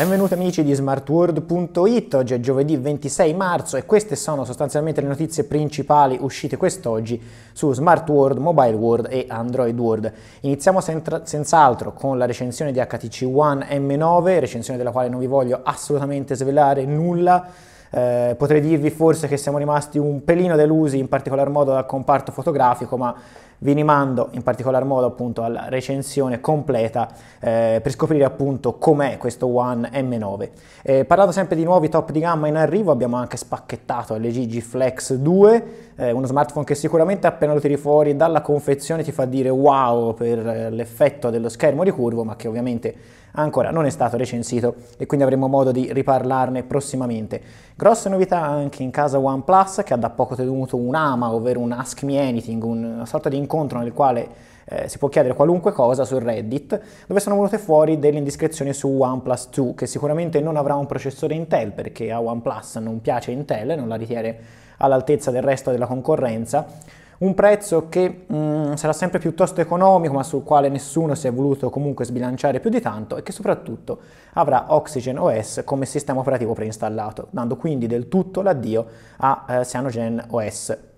Benvenuti amici di smartworld.it, oggi è giovedì 26 marzo e queste sono sostanzialmente le notizie principali uscite quest'oggi su Smart World, Mobile World e Android World. Iniziamo senz'altro con la recensione di HTC One M9, recensione della quale non vi voglio assolutamente svelare nulla. Eh, potrei dirvi forse che siamo rimasti un pelino delusi in particolar modo dal comparto fotografico, ma vi rimando in particolar modo appunto alla recensione completa eh, per scoprire appunto com'è questo One M9. Eh, parlando sempre di nuovi top di gamma in arrivo abbiamo anche spacchettato LG G Flex 2, eh, uno smartphone che sicuramente appena lo tiri fuori dalla confezione ti fa dire wow per eh, l'effetto dello schermo ricurvo ma che ovviamente ancora non è stato recensito e quindi avremo modo di riparlarne prossimamente. Grosse novità anche in casa OnePlus che ha da poco tenuto un AMA, ovvero un Ask Me Anything, una sorta di incontro nel quale eh, si può chiedere qualunque cosa su Reddit, dove sono venute fuori delle indiscrezioni su OnePlus 2, che sicuramente non avrà un processore Intel perché a OnePlus non piace Intel, non la ritiene all'altezza del resto della concorrenza, un prezzo che mh, mm, sarà sempre piuttosto economico ma sul quale nessuno si è voluto comunque sbilanciare più di tanto e che soprattutto avrà Oxygen OS come sistema operativo preinstallato, dando quindi del tutto l'addio a eh, Cyanogen OS,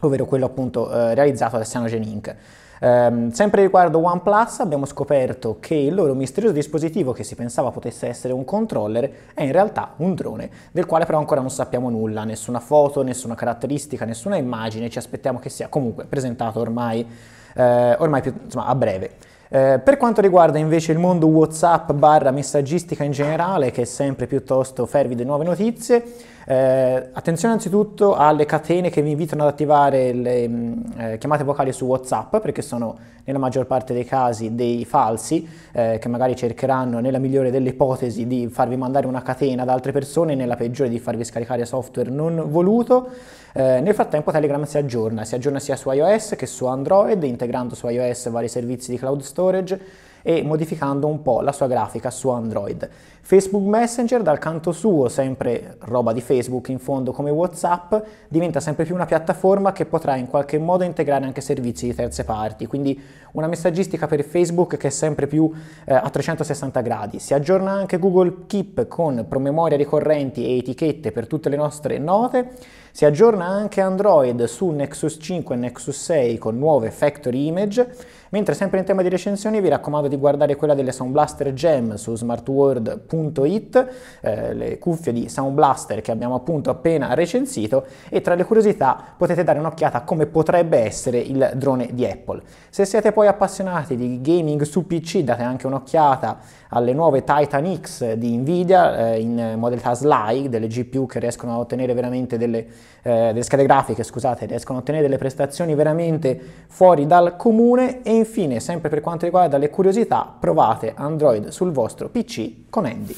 ovvero quello appunto eh, realizzato da Cyanogen Inc. Um, sempre riguardo OnePlus abbiamo scoperto che il loro misterioso dispositivo che si pensava potesse essere un controller è in realtà un drone, del quale però ancora non sappiamo nulla, nessuna foto, nessuna caratteristica, nessuna immagine, ci aspettiamo che sia comunque presentato ormai, eh, ormai più, insomma, a breve. Eh, per quanto riguarda invece il mondo WhatsApp barra messaggistica in generale, che è sempre piuttosto fervido di nuove notizie, eh, attenzione anzitutto alle catene che vi invitano ad attivare le mm, eh, chiamate vocali su WhatsApp, perché sono nella maggior parte dei casi dei falsi, eh, che magari cercheranno nella migliore delle ipotesi di farvi mandare una catena ad altre persone, nella peggiore di farvi scaricare software non voluto. Eh, nel frattempo Telegram si aggiorna, si aggiorna sia su iOS che su Android, integrando su iOS vari servizi di cloud storage e modificando un po' la sua grafica su Android. Facebook Messenger dal canto suo, sempre roba di Facebook in fondo come WhatsApp, diventa sempre più una piattaforma che potrà in qualche modo integrare anche servizi di terze parti, quindi una messaggistica per Facebook che è sempre più eh, a 360 gradi. Si aggiorna anche Google Keep con promemoria ricorrenti e etichette per tutte le nostre note. Si aggiorna anche Android su Nexus 5 e Nexus 6 con nuove factory image, mentre sempre in tema di recensioni vi raccomando di guardare quella delle Sound Blaster Gem su smartworld.it, eh, le cuffie di Sound Blaster che abbiamo appunto appena recensito e tra le curiosità potete dare un'occhiata a come potrebbe essere il drone di Apple. Se siete poi appassionati di gaming su PC date anche un'occhiata alle nuove Titan X di Nvidia eh, in modalità Sly, delle GPU che riescono a ottenere veramente delle, eh, delle schede grafiche, scusate, riescono a ottenere delle prestazioni veramente fuori dal comune e infine, sempre per quanto riguarda le curiosità, provate Android sul vostro PC con Andy.